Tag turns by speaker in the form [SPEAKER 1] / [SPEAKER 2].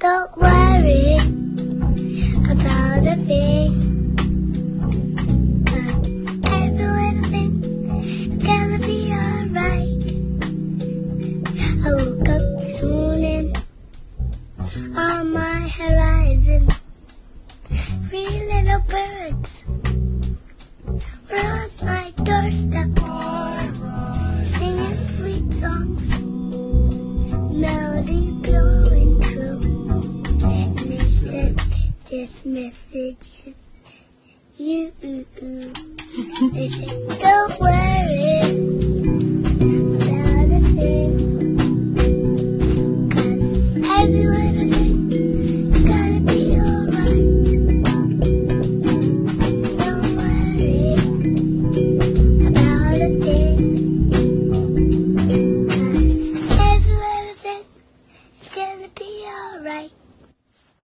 [SPEAKER 1] Don't worry about a thing. 'cause every little thing is gonna be alright. I woke up this morning on my horizon. Three little birds were on my doorstep, singing sweet songs, This message is you. Mm, mm. They said, Don't worry